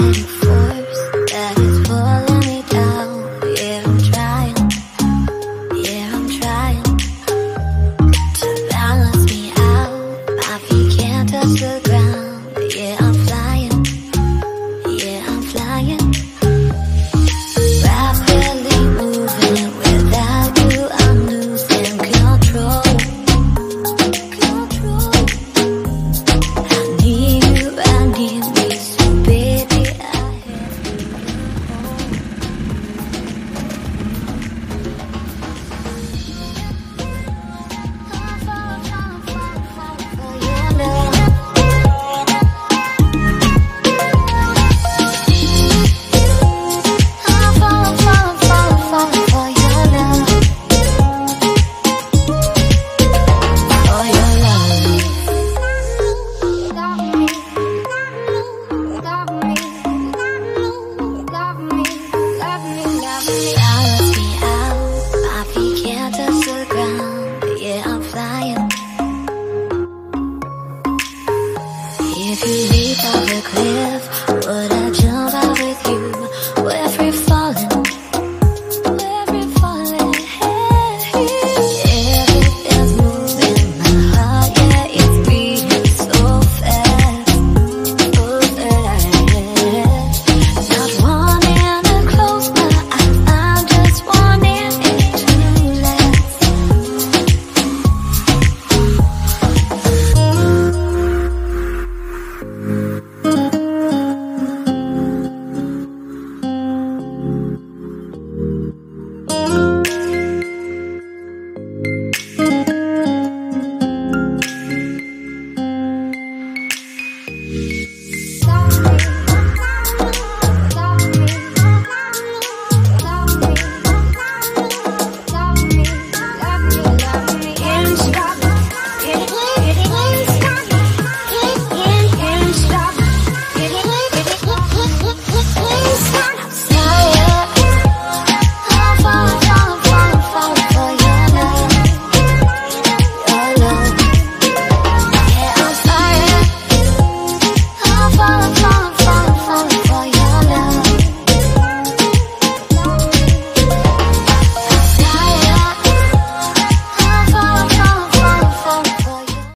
on. If you leave all the clear